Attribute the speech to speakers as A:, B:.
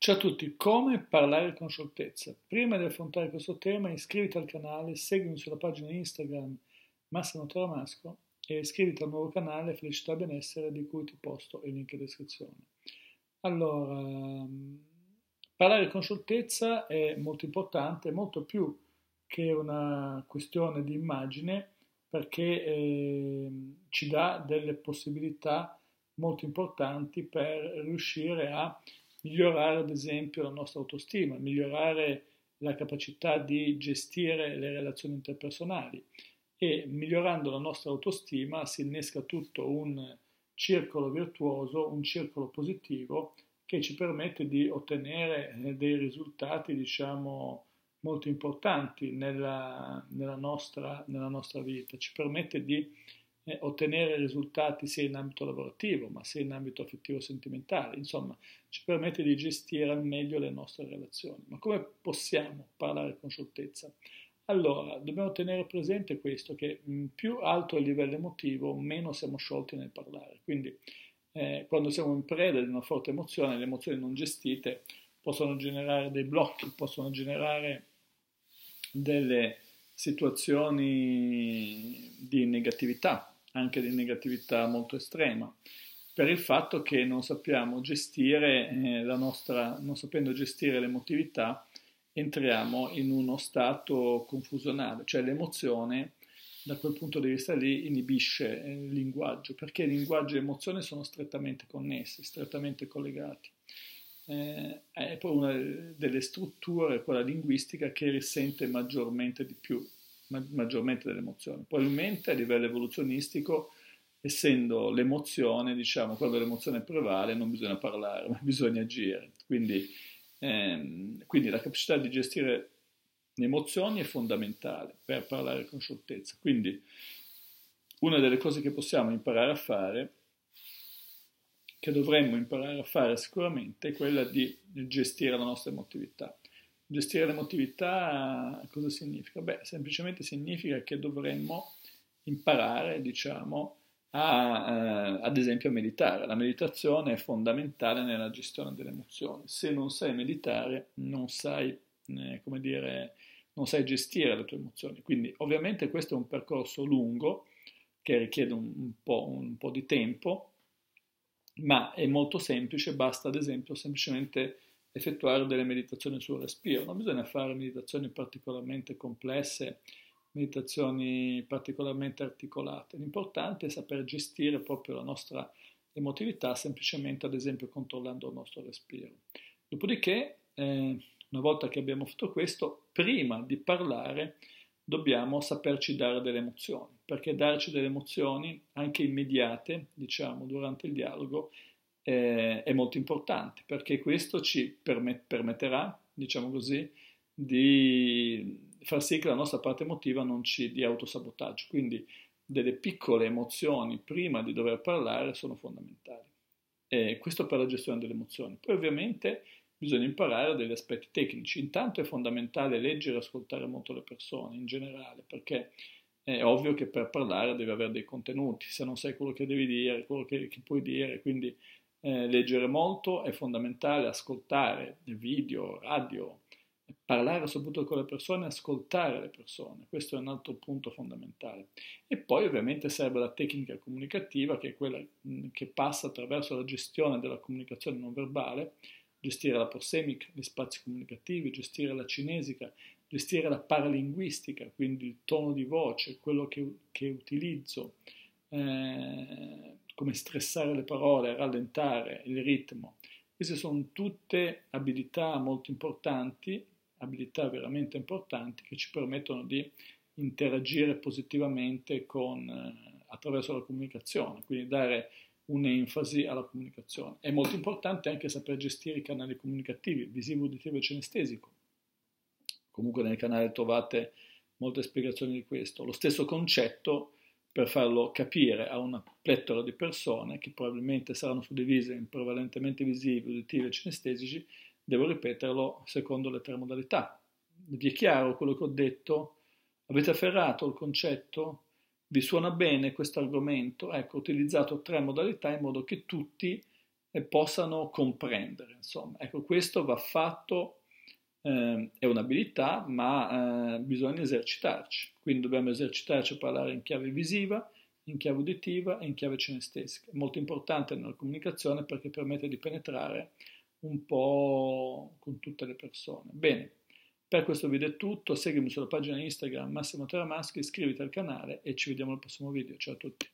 A: Ciao a tutti, come parlare con scioltezza? Prima di affrontare questo tema iscriviti al canale, seguimi sulla pagina Instagram Massimo Taramasco e iscriviti al nuovo canale Felicità e Benessere di cui ti posto il link in descrizione. Allora, parlare con scioltezza è molto importante, molto più che una questione di immagine perché eh, ci dà delle possibilità molto importanti per riuscire a migliorare ad esempio la nostra autostima, migliorare la capacità di gestire le relazioni interpersonali. E migliorando la nostra autostima si innesca tutto un circolo virtuoso, un circolo positivo che ci permette di ottenere eh, dei risultati diciamo molto importanti nella, nella, nostra, nella nostra vita, ci permette di eh, ottenere risultati sia in ambito lavorativo, ma sia in ambito affettivo sentimentale, insomma, ci permette di gestire al meglio le nostre relazioni. Ma come possiamo parlare con scioltezza? Allora, dobbiamo tenere presente questo, che più alto è il livello emotivo, meno siamo sciolti nel parlare. Quindi, eh, quando siamo in preda di una forte emozione, le emozioni non gestite possono generare dei blocchi, possono generare delle situazioni di negatività, anche di negatività molto estrema, per il fatto che non sappiamo gestire eh, la nostra, non sapendo gestire l'emotività, entriamo in uno stato confusionale, cioè l'emozione da quel punto di vista lì inibisce eh, il linguaggio, perché linguaggio e emozione sono strettamente connessi, strettamente collegati. Eh, è poi una delle strutture, quella linguistica, che risente maggiormente di più maggiormente dell'emozione. Probabilmente a livello evoluzionistico, essendo l'emozione, diciamo, quando l'emozione prevale, non bisogna parlare, ma bisogna agire. Quindi, ehm, quindi la capacità di gestire le emozioni è fondamentale per parlare con scioltezza. Quindi una delle cose che possiamo imparare a fare, che dovremmo imparare a fare sicuramente, è quella di gestire la nostra emotività. Gestire l'emotività cosa significa? Beh, semplicemente significa che dovremmo imparare, diciamo, a, eh, ad esempio a meditare. La meditazione è fondamentale nella gestione delle emozioni. Se non sai meditare, non sai, eh, come dire, non sai gestire le tue emozioni. Quindi ovviamente questo è un percorso lungo che richiede un, un, po', un po' di tempo, ma è molto semplice, basta ad esempio semplicemente effettuare delle meditazioni sul respiro. Non bisogna fare meditazioni particolarmente complesse, meditazioni particolarmente articolate. L'importante è saper gestire proprio la nostra emotività semplicemente, ad esempio, controllando il nostro respiro. Dopodiché, eh, una volta che abbiamo fatto questo, prima di parlare dobbiamo saperci dare delle emozioni, perché darci delle emozioni, anche immediate, diciamo, durante il dialogo, eh, è molto importante perché questo ci permet- permetterà, diciamo così, di far sì che la nostra parte emotiva non ci dia autosabotaggio. Quindi delle piccole emozioni prima di dover parlare sono fondamentali. E questo per la gestione delle emozioni. Poi ovviamente bisogna imparare degli aspetti tecnici. Intanto è fondamentale leggere e ascoltare molto le persone in generale, perché è ovvio che per parlare devi avere dei contenuti, se non sai quello che devi dire, quello che, che puoi dire, quindi eh, leggere molto, è fondamentale ascoltare video, radio, parlare soprattutto con le persone, ascoltare le persone, questo è un altro punto fondamentale. E poi ovviamente serve la tecnica comunicativa che è quella che passa attraverso la gestione della comunicazione non verbale, gestire la prosemica, gli spazi comunicativi, gestire la cinesica, gestire la paralinguistica, quindi il tono di voce, quello che, che utilizzo, eh, come stressare le parole, rallentare il ritmo. Queste sono tutte abilità molto importanti, abilità veramente importanti che ci permettono di interagire positivamente con, eh, attraverso la comunicazione, quindi dare un'enfasi alla comunicazione. È molto importante anche saper gestire i canali comunicativi, visivo, uditivo e cinestesico. Comunque nel canale trovate molte spiegazioni di questo. Lo stesso concetto per farlo capire a una pletora di persone che probabilmente saranno suddivise in prevalentemente visivi, uditivi e cinestesici, devo ripeterlo secondo le tre modalità. Vi è chiaro quello che ho detto? Avete afferrato il concetto? Vi suona bene questo argomento? Ecco, ho utilizzato tre modalità in modo che tutti e possano comprendere. Insomma, ecco, questo va fatto, eh, è un'abilità, ma eh, bisogna esercitarci. Quindi dobbiamo esercitarci a parlare in chiave visiva, in chiave uditiva e in chiave cinestesica. È molto importante nella comunicazione perché permette di penetrare un po' con tutte le persone. Bene, per questo video è tutto, seguimi sulla pagina Instagram Massimo Teramaschi, iscriviti al canale e ci vediamo al prossimo video. Ciao a tutti!